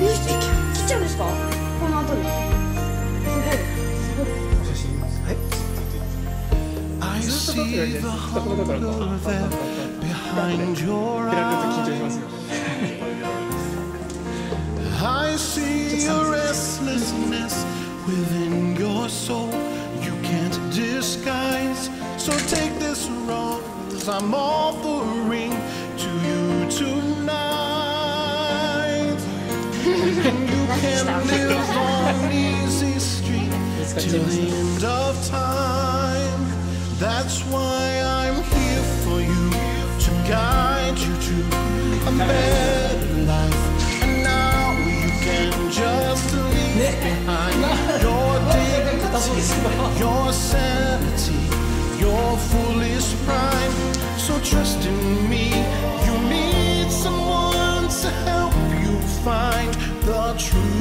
2匹ちっちゃいですかこの後にすごいすごい写真はいずっと撮ってるわけですずっとこれだからか開くと緊張しますよね I see your restlessness within your soul. You can't disguise. So take this road, I'm awful can live on easy street till the end of time. That's why I'm here for you to guide you to a better life. And now you can just leave behind your dignity, your sanity, your foolish pride. So trust in me. The truth.